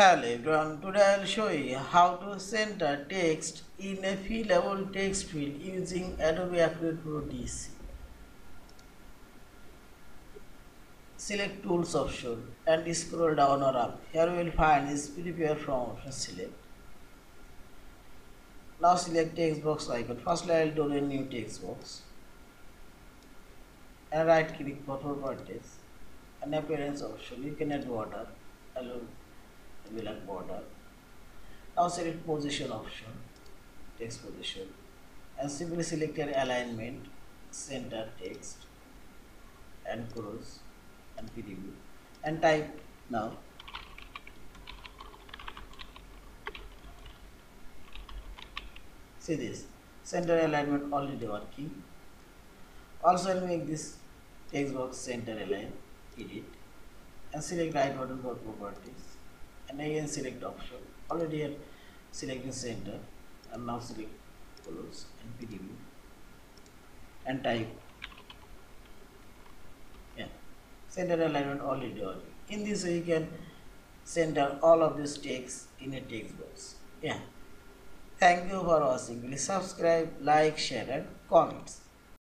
Everyone, today I will show you how to center text in a fillable text field using Adobe Acrobat Pro DC. Select Tools option and scroll down or up. Here we will find is Prepare from option select. Now select text box icon. Firstly will do a new text box and right click for properties and appearance option. You can add border. Allow black border. Now select position option text position and simply select an alignment center text and close and preview and type now. See this center alignment already working. Also I'll make this text box center align edit and select right button for properties and again select option. Already here selecting center. And now select close and preview and type. Yeah. Center alignment already working in this way you can center all of these text in a text box. Yeah. Thank you for watching. Please subscribe like share and comments